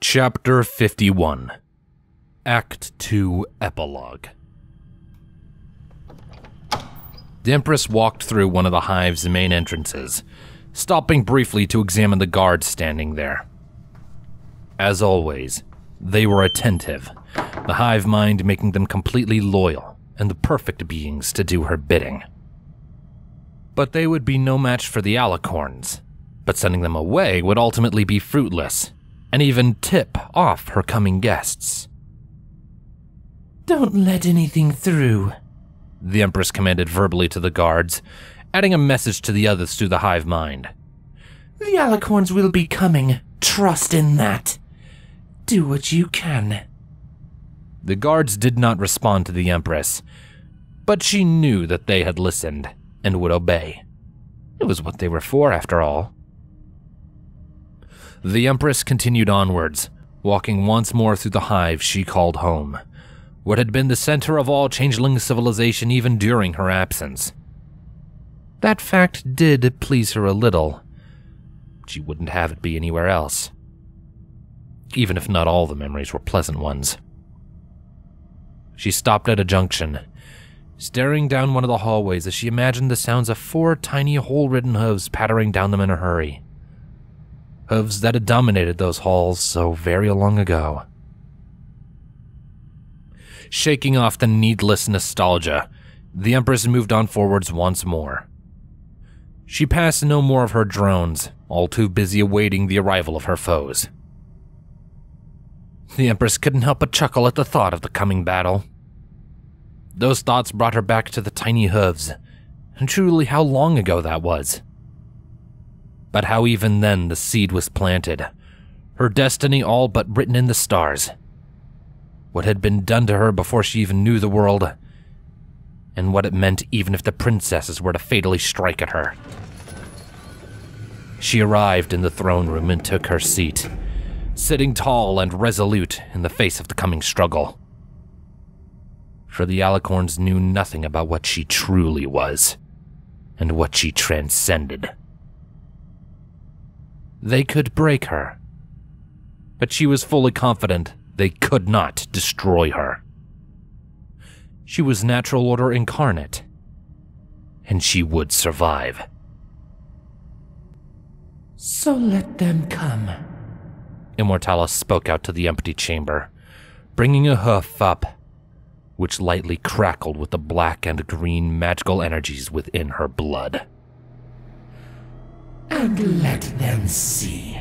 Chapter 51 Act 2 Epilogue The Empress walked through one of the hive's main entrances, stopping briefly to examine the guards standing there. As always, they were attentive, the hive mind making them completely loyal and the perfect beings to do her bidding. But they would be no match for the alicorns, but sending them away would ultimately be fruitless and even tip off her coming guests. Don't let anything through, the Empress commanded verbally to the guards, adding a message to the others through the hive mind. The alicorns will be coming. Trust in that. Do what you can. The guards did not respond to the Empress, but she knew that they had listened and would obey. It was what they were for, after all. The Empress continued onwards, walking once more through the hive she called home, what had been the center of all changeling civilization even during her absence. That fact did please her a little. She wouldn't have it be anywhere else, even if not all the memories were pleasant ones. She stopped at a junction, staring down one of the hallways as she imagined the sounds of four tiny hole ridden hooves pattering down them in a hurry hooves that had dominated those halls so very long ago. Shaking off the needless nostalgia, the Empress moved on forwards once more. She passed no more of her drones, all too busy awaiting the arrival of her foes. The Empress couldn't help but chuckle at the thought of the coming battle. Those thoughts brought her back to the tiny hooves, and truly how long ago that was but how even then the seed was planted, her destiny all but written in the stars. What had been done to her before she even knew the world, and what it meant even if the princesses were to fatally strike at her. She arrived in the throne room and took her seat, sitting tall and resolute in the face of the coming struggle. For the Alicorns knew nothing about what she truly was, and what she transcended. They could break her. But she was fully confident they could not destroy her. She was natural order incarnate, and she would survive. So let them come. Immortalis spoke out to the empty chamber, bringing a hoof up, which lightly crackled with the black and green magical energies within her blood and let them see